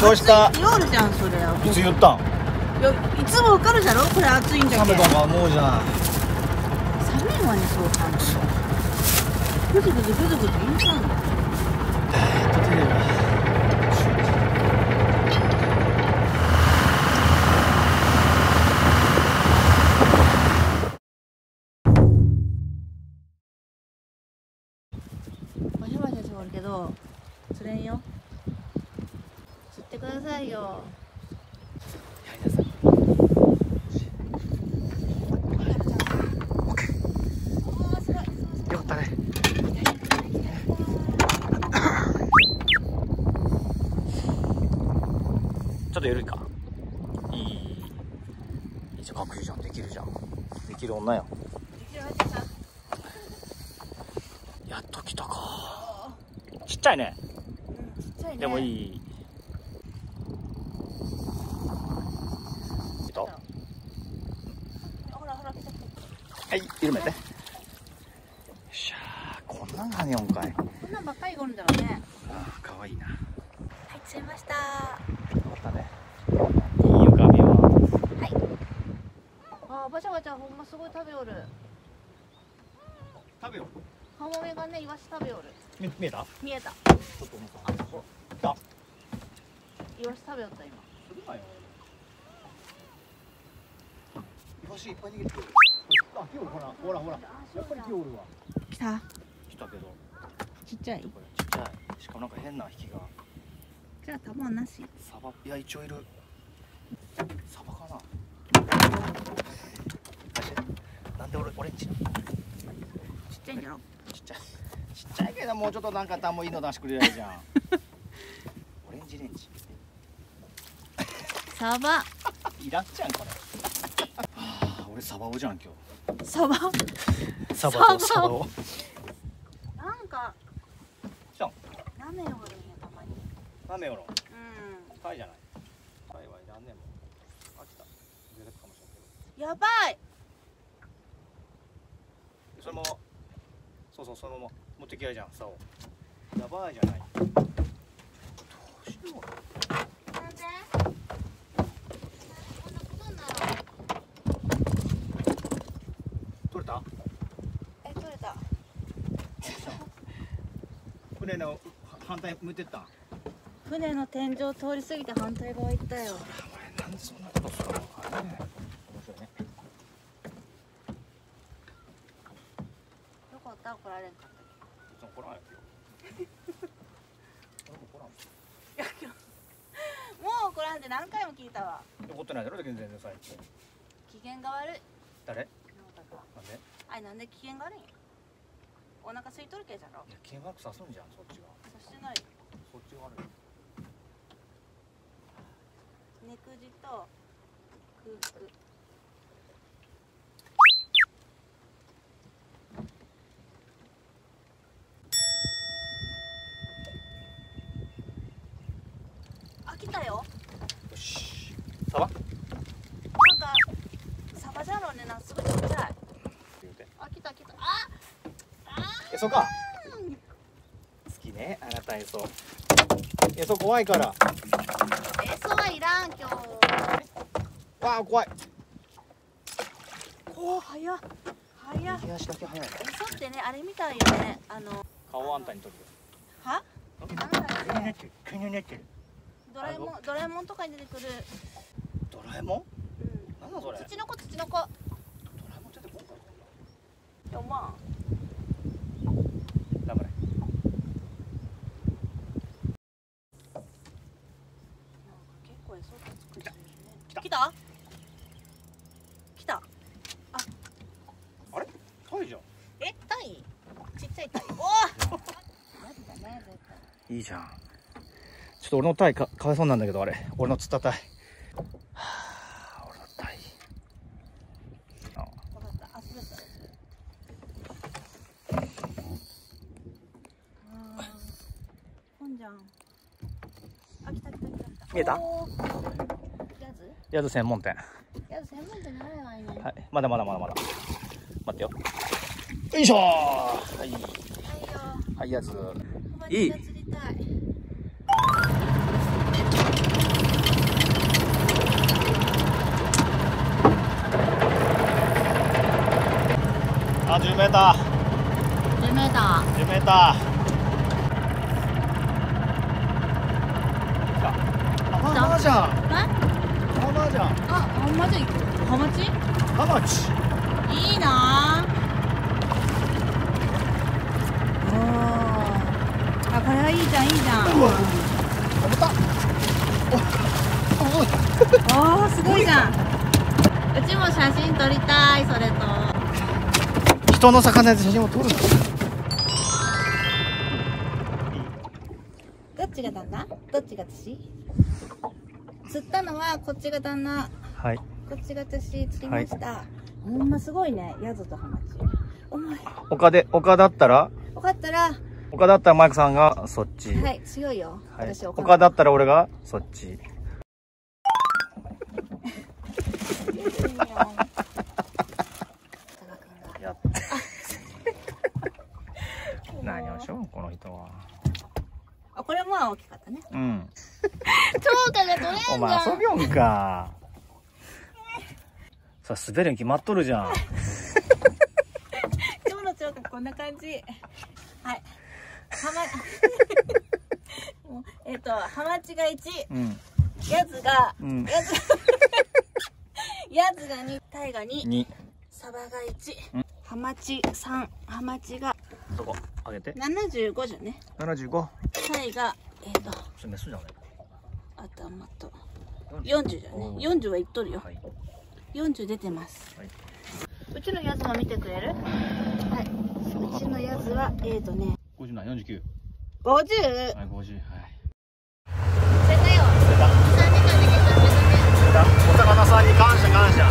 どうした？熱いって夜じゃんそれいつ言ったん？いやいつもわかるじゃろ？これ暑いんじゃけ冷めたか思うじゃん寒いわねそう感じぐずぐずぐずぐず言うじゃんおるけど釣れんよさいよ。ちょっと緩いか。いい。いいじゃん。学習じゃん。できるじゃん。できる女やん。やっと来たか。ちっちゃいね。うんちっちゃいね。でもいい来たはほらほら来た来たい緩めて。よっしゃーこんなんがね4回。こんなんばっかりおるんだろうね。ああかわいいな。よはい釣れました。かったね。いい浮かびは。あーバチャバチャほんますごい食べおる。食べよカモメがねイワシ食べおる。見見えた？見えた。ちょっと思ったあそこ。来たイワシ食べおった今。するなよ。イワシいっぱい逃げてくるあ今日ほらほらほら。やっぱり今日おるわ。来た。来たけど。ちっちゃい。ちっちゃい。しかもなんか変な引きが。じゃあ玉なし。サバいや一応いる。サバかな。なんで俺オレンジなの？ちっちゃいんじゃろ。ちっちゃい。ちっちゃいけどもうちょっとなんかたもいいの出してくれないじゃん。オレンジレンジサバいらんじゃんこれ。はあ俺サバオじゃん今サバ。日サバとサバ。オなんか。来たん。ラメおるんやたまに。ラメオロンうタイじゃない。タイはいらんねんもん。飽きた。出てくかもしれんけんやばい。どそのまま。そうそうそのまま。持ってきやいじゃん竿。やばいじゃないどうしようなんでこんなことになる取れたえ取れた船の反対向いてった？ん船の天井通り過ぎて反対側行ったよ。お前なんでそんなことするの？あれね面白いねよかった怒られんかった別に怒らんよ今日俺も怒らんいや今日もう怒らんって何回も聞いたわ。怒ってないだろ全然最近。機嫌が悪い。誰？なんで？いあいなんで機嫌が悪いんや？お腹空いとるけじゃろ。や見学さすんじゃんそっちがそしてない。そっちが悪い。ネクジと空腹たよ。よし。サバなんかサバじゃろうねなすごいちっちゃい言うてあ来た来たあえそか。好きねあなたえそえそ怖いから。えそはいらん今日。わあ怖い。おお早っ。早っ。右足だけ早いなえそってねあれみたいよね。あの顔あんたにとるは？よなんだ気になってる。気になってる。ドラえもんドラえもんとかに出てくる。ドラえもん？うん。なんだそれ。ドラ土の子土の子。えもん出てこんかよま頑張れ結構えそうか作ってるね来た来た来たあれタイじゃんえタイちっちゃいいいじゃん。ちょっと俺のタイかかわいそうなんだけどあれ。俺の釣ったタイはあ俺のタイ見えた？おー。やず宿専門店。やず専門店にあればいいねはい。まだまだまだまだ。待ってよ。よいしょー。はいはいやつ小いい。あ10メータ10メー。ター10メーター。来たあまあまあじゃん。ーなまあまあじゃん。あ、ハマチハマチハマチいいなあこれはいいじゃんいいじゃん。うわ。重たっおおすごいじゃん。うちも写真撮りたいそれと。人の魚で写真を撮るなどっちが旦那？どっちが私？釣ったのはこっちが旦那。はい。こっちが私釣りました、ほんますごいねヤズとハマチ重い丘で丘だったら？分かったら。丘だったらマイクさんがそっち。はい強いよ、はい。私岡丘だったら俺がそっち。やって 何をしようこの人は。あこれも大きかったね。うん。超過が取れんじゃおん前遊びよんか。さあ滑るに決まっとるじゃん。今日の超過こんな感じはいはまもうえっ、とハマチが1うん。ヤズが、うん。ヤズヤズが2タイが2にサバがうん。1ハマチ3ハマチがどこ？上げて。75じゃね。75タイがえっ、と。それメスじゃないあともっと。40じゃね。おう40はいっとるよ。はい。40出てます、はい。うちのやつも見てくれる？はい。うちのやつはえっ、とね。50な49 50はい50はいお魚さんに感謝感謝、